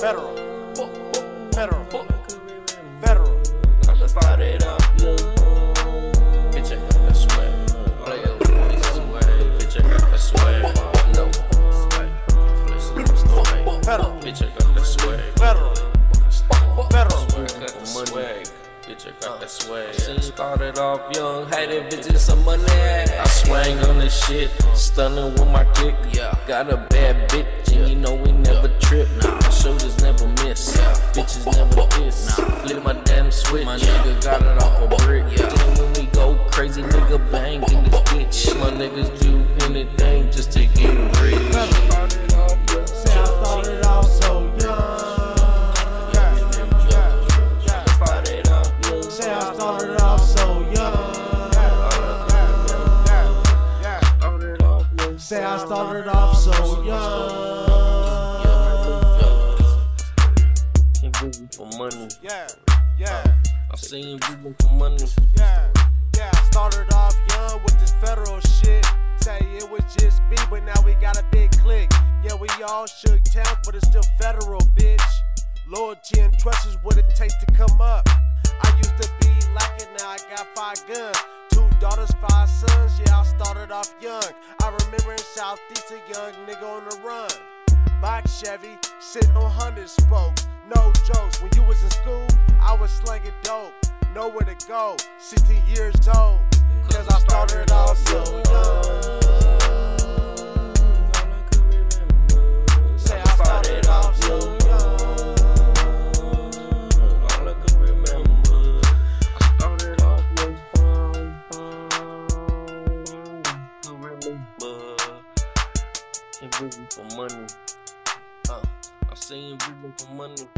Federal. Federal. Federal. I started off. Bitch, I got a swag. Bitch, I got that swag. No. Federal. Bitch, I got swag. Federal. Federal. I swag. Since started off young, had it bitches some money. I swang on this shit, stunning with my click. Yeah, got a bad bitch, and you know we never trip. Nah, shooters never miss. Bitches never diss. Nah, flip my damn switch. My nigga got it off a brick. Yeah, when we go crazy, nigga bang in this bitch. My niggas do anything just to Say I started off so young. Ain't moving for money. Yeah, yeah, I seen you for money. yeah, yeah. I started off young with this federal shit. Say it was just me, but now we got a big click. Yeah, we all shook towns, but it's still federal, bitch. Loyalty and trust is what it takes to come up. I used to be lacking, now I got five guns. Two daughters, five sons, yeah, I started off young. I remember in Southeast, a young nigga on the run. Black Chevy, sitting on hundred spokes. No jokes. When you was in school, I was slanging dope. Nowhere to go. 16 years old. Cause I started off so young. Ain't moving for money. Uh, I seen moving for money.